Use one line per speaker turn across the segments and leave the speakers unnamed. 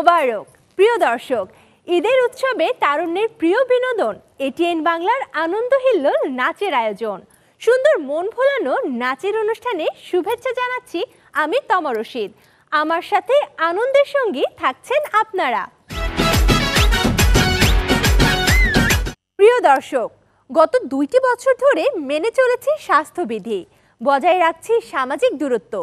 মোবারক। প্রিয় দর্শক, ঈদের উৎসবে তারুণ্যের প্রিয় বিনোদন, এটিএন বাংলার আনন্দ হিল্লোল নাচের আয়োজন। সুন্দর মন ভোলানো নাচের অনুষ্ঠানে শুভেচ্ছা জানাচ্ছি আমি তমা রশিদ। আমার সাথে আনন্দের সঙ্গী থাকছেন আপনারা। প্রিয় দর্শক, গত দুইটি বছর ধরে মেনে চলেছি স্বাস্থ্যবিধি। বজায় রাখছি সামাজিক দূরত্ব।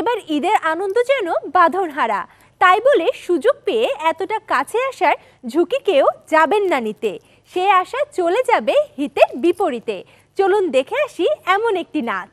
এবার ঈদের আনন্দ যেন বাঁধনহারা। তাই বলে সুযোগ পেয়ে এতটা কাছে আসার ঝুঁকি কেউ যাবেন না নিতে। সে আশা চলে যাবে হিতের বিপরীতে। চলুন দেখে আসি এমন একটি নাচ।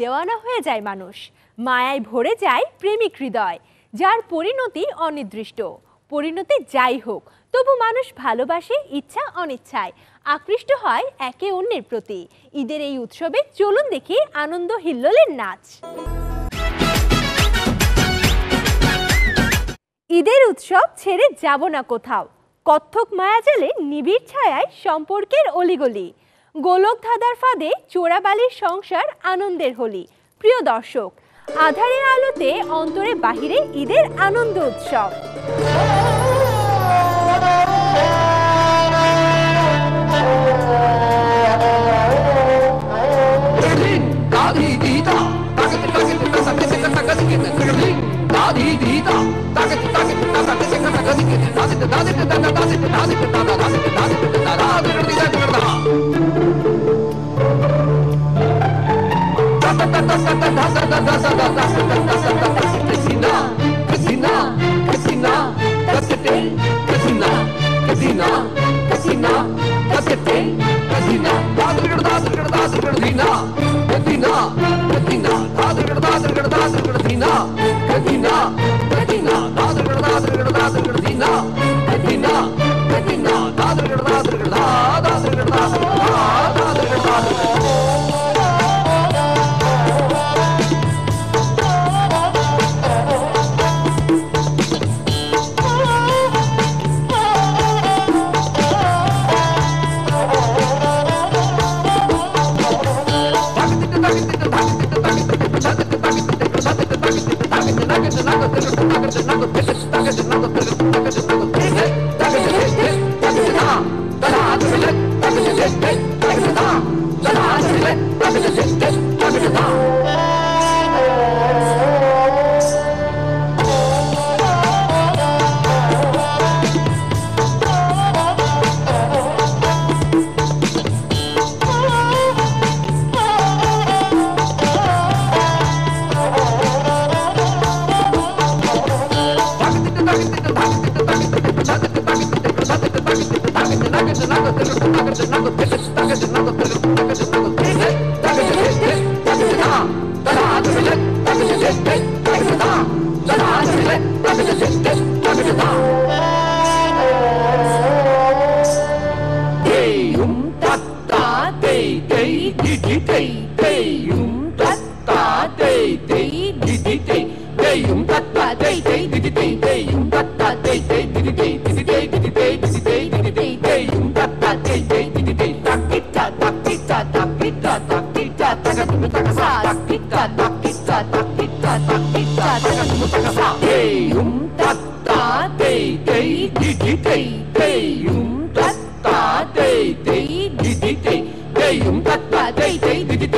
দেওয়ানা হয়ে যায় মানুষ। মায়ায় ভরে যায় প্রেমিক হৃদয়, যার পরিণতি অনির্দিষ্ট। পরিণতি যাই হোক, তবু মানুষ ভালোবাসে ইচ্ছা অনিচ্ছায়। আকৃষ্ট হয় একে অন্যের প্রতি। ঈদের এই উৎসবে চলুন দেখি আনন্দ হিল্লোলের নাচ। ঈদের উৎসব ছেড়ে যাব না কোথাও। কত্থক মায়াজালে নিবিড় ছায়ায় সম্পর্কের অলিগলি। গোলক ধাঁধার ফাঁদে চোরাবালির সংসার আনন্দের হোলি। প্রিয় দর্শক, আধারের আলোতে অন্তরে বাহিরে ঈদের আনন্দ উৎসব।
Medina,
Medina, Medina, Medina,
Medina, Medina,
Medina, தையும் Datta தை தை விதி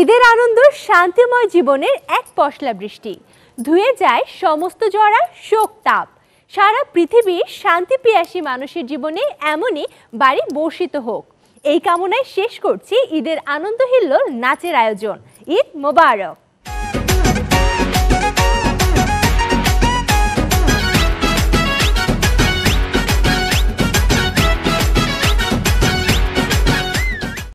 ঈদের আনন্দ শান্তিময় জীবনের এক পশলা বৃষ্টি। ধুয়ে যায় সমস্ত জরা শোক তাপ। সারা পৃথিবীর শান্তি পিয়াসী মানুষের জীবনে এমনই বাড়ি বর্ষিত হোক। এই কামনায় শেষ করছি ঈদের আনন্দ হিল্লোর নাচের আয়োজন। ঈদ মোবারক।